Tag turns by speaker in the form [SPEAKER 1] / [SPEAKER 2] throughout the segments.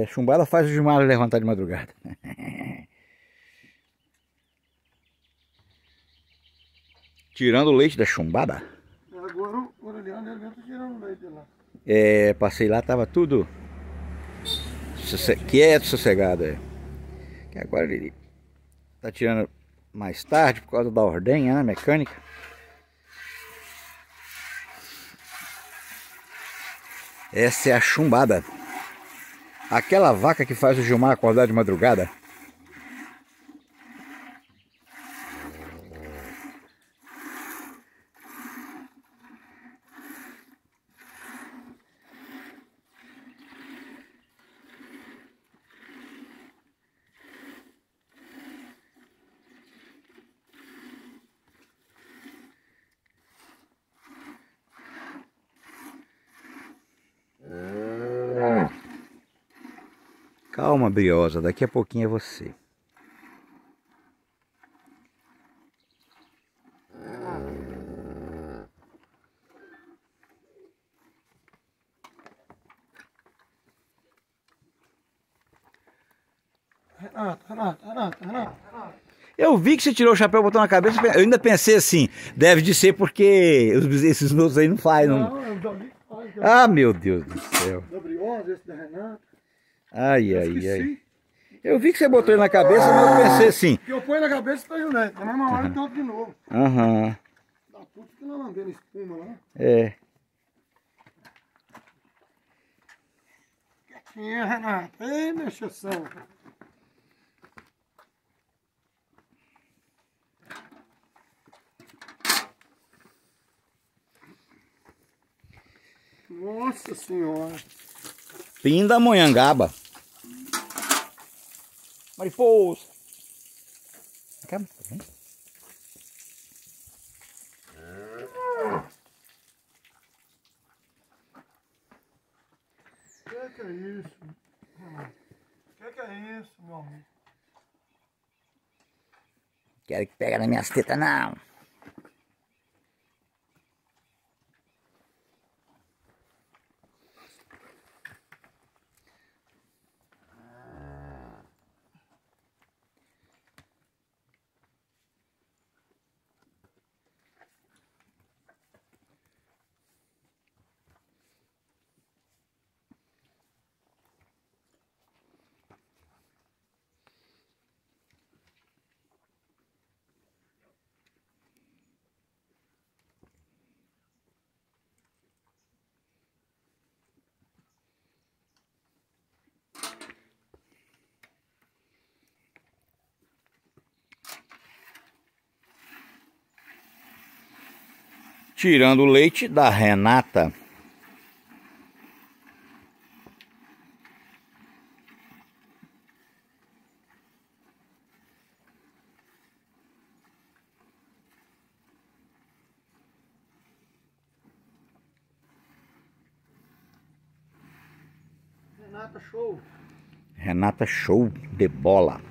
[SPEAKER 1] É, chumbada faz o Gilmar levantar de madrugada. Tirando o leite da chumbada.
[SPEAKER 2] Agora o ele tá tirando o leite lá.
[SPEAKER 1] É, passei lá, tava tudo sosse- quieto, sossegado. É. Que agora ele tá tirando mais tarde por causa da ordenha, né, mecânica. Essa é a chumbada. Aquela vaca que faz o Gilmar acordar de madrugada. Calma, briosa, daqui a pouquinho é você.
[SPEAKER 2] Renato, Renato, Renato, Renato, Renato.
[SPEAKER 1] Eu vi que você tirou o chapéu e botou na cabeça. Eu ainda pensei assim, deve de ser porque esses outros aí não fazem. Não... Ah, meu Deus do céu.
[SPEAKER 2] Da Briosa, esse da Renata.
[SPEAKER 1] Ai,
[SPEAKER 2] Eu
[SPEAKER 1] ai, ai. Eu vi que você botou ele na cabeça, mas eu pensei assim.
[SPEAKER 2] Eu ponho na cabeça e pego o leite. Na mesma hora eu toco de novo.
[SPEAKER 1] Aham,
[SPEAKER 2] Da puta que não lambendo espuma lá.
[SPEAKER 1] é.
[SPEAKER 2] Quietinha, Renato. Ei, minha exceção. Nossa senhora.
[SPEAKER 1] Pindamonhangaba. Mariposa. Calma, tá bem?
[SPEAKER 2] Que que é isso? Que que é isso, meu amigo?
[SPEAKER 1] Quero que pega nas minhas tetas, não. Tirando o leite da Renata.
[SPEAKER 2] Renata, show.
[SPEAKER 1] Renata show de bola.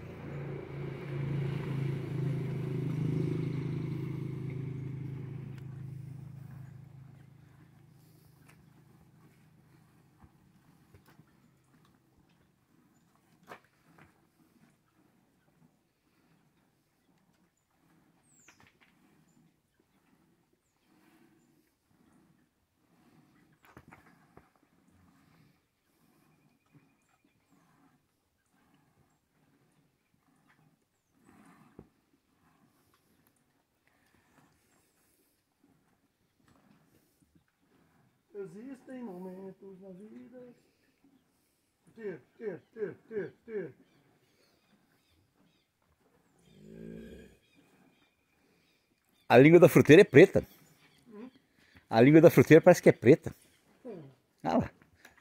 [SPEAKER 2] Existem momentos na vida. Ter, ter, ter, ter, ter.
[SPEAKER 1] A língua da fruteira é preta. A língua da fruteira parece que é preta. Ah lá.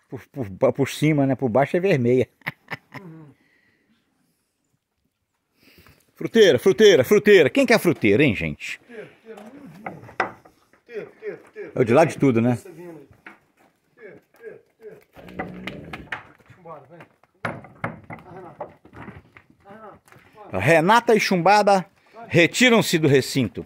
[SPEAKER 1] Por, por, por cima, né? Por baixo é vermelha. Fruteira, fruteira, fruteira. Quem que é fruteira, hein, gente?
[SPEAKER 2] Ter, ter, humildinho. Ter, ter, ter.
[SPEAKER 1] É o de lá de tudo, né?
[SPEAKER 2] Essa vindo aí. Ter, ter, Vambora, vem. Vambora,
[SPEAKER 1] Renata e Chumbada retiram-se do recinto.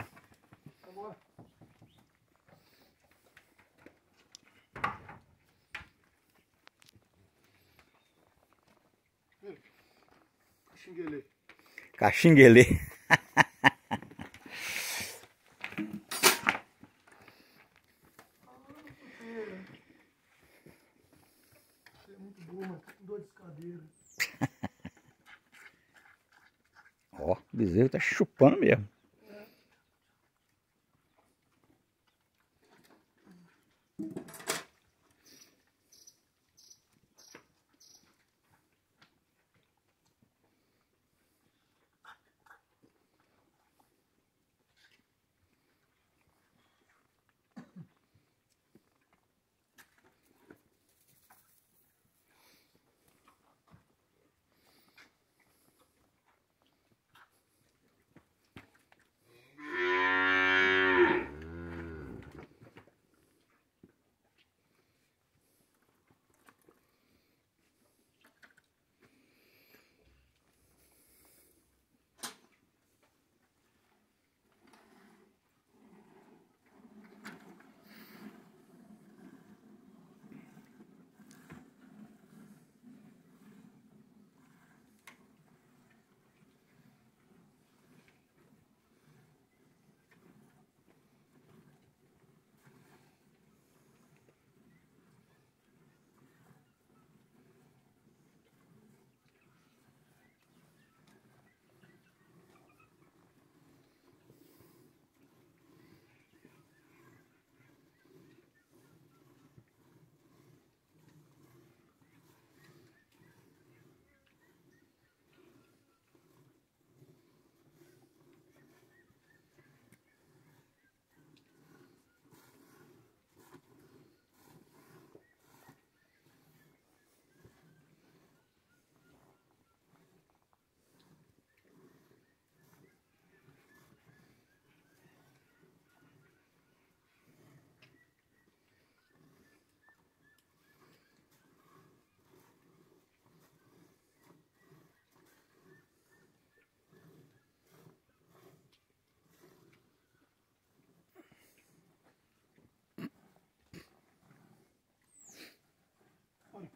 [SPEAKER 2] Caxinguelê.
[SPEAKER 1] Caxinguelê.
[SPEAKER 2] Você é muito boa, mas tá com dor de escadeira.
[SPEAKER 1] Ó, o bezerro tá chupando mesmo.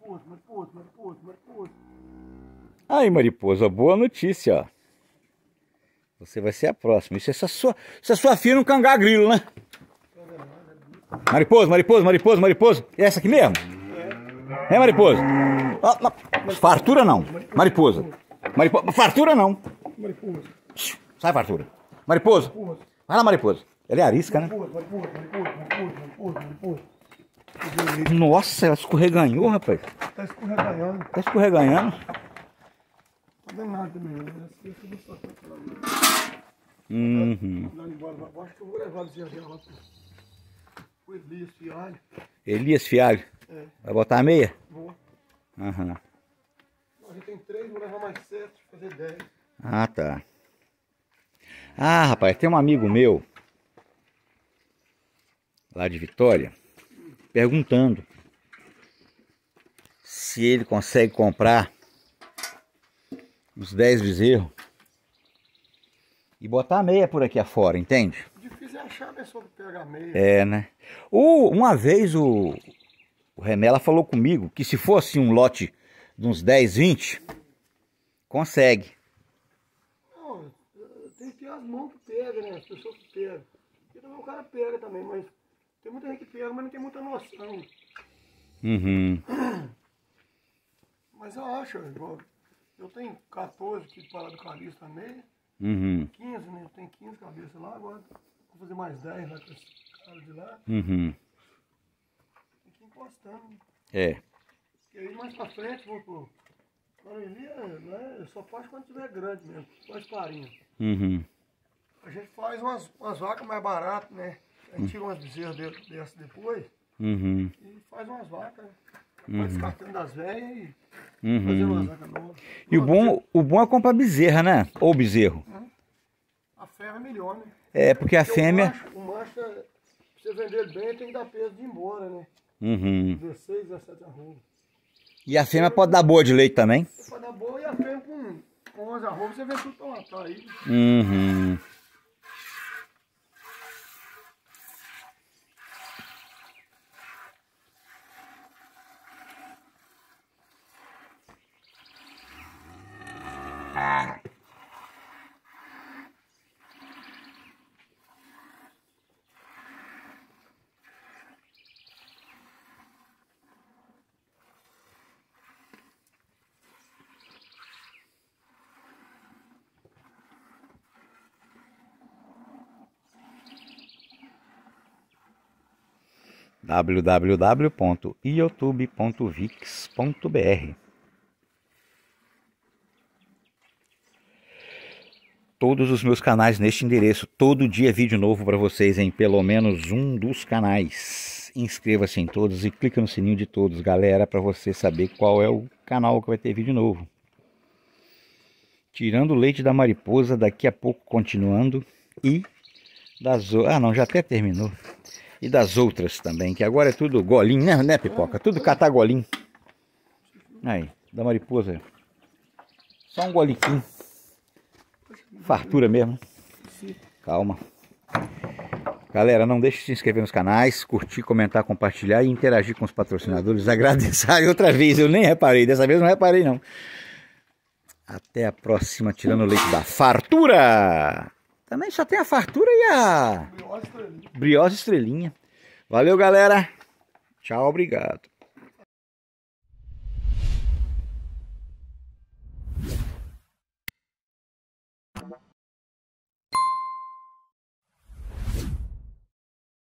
[SPEAKER 2] Mariposa, mariposa, mariposa, mariposa.
[SPEAKER 1] Aí, mariposa, boa notícia, ó. Você vai ser a próxima. Isso é só sua, isso é sua filha no cangagrilo, né? Mariposa, mariposa, mariposa, mariposa. É essa aqui mesmo? É, mariposa? Ó, não, fartura não. Mariposa. Mariposa. Fartura não.
[SPEAKER 2] Mariposa,
[SPEAKER 1] Sai, fartura. Mariposa.
[SPEAKER 2] mariposa,
[SPEAKER 1] Vai lá, mariposa. Ela é arisca, né?
[SPEAKER 2] mariposa, mariposa, mariposa, mariposa, mariposa, mariposa.
[SPEAKER 1] Nossa, ela escorreganhou, rapaz.
[SPEAKER 2] Tá escorreganhando.
[SPEAKER 1] Tá escorreganhando.
[SPEAKER 2] Tá dando nada também, né? Lá.
[SPEAKER 1] Uhum.
[SPEAKER 2] Eu acho que eu vou levar o Zé lá pro Elias Fialho.
[SPEAKER 1] Elias Fialho.
[SPEAKER 2] É,
[SPEAKER 1] Vai botar a meia?
[SPEAKER 2] vou.
[SPEAKER 1] Aham.
[SPEAKER 2] A gente tem três, vou levar mais sete, fazer dez.
[SPEAKER 1] Ah, tá. Ah, rapaz, tem um amigo meu lá de Vitória perguntando se ele consegue comprar uns 10 bezerros e botar a meia por aqui afora, entende?
[SPEAKER 2] Difícil é achar a pessoa que pega a meia.
[SPEAKER 1] É, né? O, uma vez o, o Remela falou comigo que se fosse um lote de uns 10, 20, consegue.
[SPEAKER 2] Não, tem que ter as mãos que pegam, né? As pessoas que pegam. E também o cara pega também, mas tem muita gente que pega, mas não tem muita noção.
[SPEAKER 1] Uhum.
[SPEAKER 2] Mas eu acho, igual, eu tenho 14 aqui para do Calixto também,
[SPEAKER 1] Uhum.
[SPEAKER 2] 15, né? Eu tenho 15 cabeças lá, agora vou fazer mais 10 lá com esse cara de lá.
[SPEAKER 1] Uhum.
[SPEAKER 2] Tem que ir encostando.
[SPEAKER 1] É.
[SPEAKER 2] E aí mais pra frente, vou pro. Ali é, né, só faz quando tiver grande mesmo, faz farinha.
[SPEAKER 1] Uhum.
[SPEAKER 2] A gente faz umas, umas vacas mais baratas, né? A gente tira umas bezerras de- dessas depois
[SPEAKER 1] Uhum.
[SPEAKER 2] e faz umas vacas, né? Vai descartando das velhas e
[SPEAKER 1] Uhum.
[SPEAKER 2] fazendo umas vacas novas.
[SPEAKER 1] E o bom, o bom é comprar bezerra, né? Ou bezerro.
[SPEAKER 2] A fêmea é melhor, né?
[SPEAKER 1] É, porque a
[SPEAKER 2] Porque
[SPEAKER 1] fêmea.
[SPEAKER 2] O macho, o macho pra você vender bem, tem que dar peso de ir embora, né?
[SPEAKER 1] Uhum.
[SPEAKER 2] 16, 17 arroba.
[SPEAKER 1] E a fêmea pode dar boa de leite também.
[SPEAKER 2] Pode dar boa e a fêmea com, com 11 arroba, você vende tudo pra matar aí.
[SPEAKER 1] Uhum. www.youtube.vix.br Todos os meus canais neste endereço, todo dia vídeo novo para vocês em pelo menos um dos canais. Inscreva-se em todos e clique no sininho de todos, galera, para você saber qual é o canal que vai ter vídeo novo. Tirando o leite da mariposa, daqui a pouco continuando. E das Ah, não, já até terminou. E das outras também, que agora é tudo golinho, né, né pipoca? Tudo catar. Aí, da mariposa. Só um goliquinho. Fartura mesmo. Calma. Galera, não deixe de se inscrever nos canais, curtir, comentar, compartilhar e interagir com os patrocinadores. Agradecer outra vez, eu nem reparei, dessa vez não reparei não. Até a próxima, tirando o leite da fartura. Também só tem a fartura e a briose estrelinha. Valeu, galera. Tchau, obrigado.